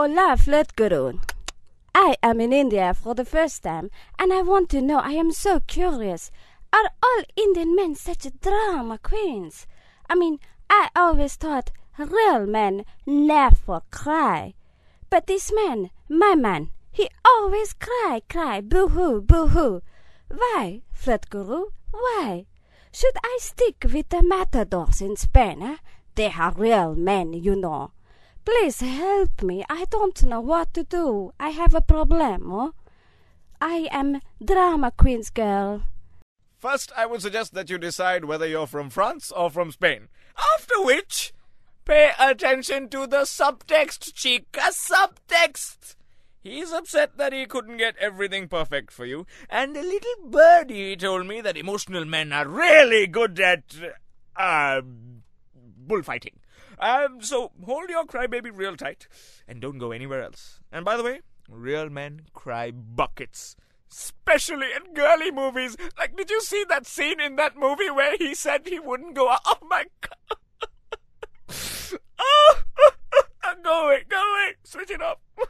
Hola, Flirt GuRoo. I am in India for the first time, and I want to know. I am so curious. Are all Indian men such drama queens? I mean, I always thought real men never cry. But this man, my man, he always cry, cry, boo-hoo, boo-hoo. Why, Flirt GuRoo, why? Should I stick with the matadors in Spain? Eh? They are real men, you know. Please help me. I don't know what to do. I have a problem. Oh? I am drama queen's girl. First, I would suggest that you decide whether you're from France or from Spain. After which, pay attention to the subtext, chica, subtext. He's upset that he couldn't get everything perfect for you, and a little birdie told me that emotional men are really good at, uh, bullfighting. Um, so hold your crybaby real tight and don't go anywhere else. And by the way, real men cry buckets. Especially in girly movies. Like, did you see that scene in that movie where he said he wouldn't go out? Oh my god. oh, go away, go away. Switch it up.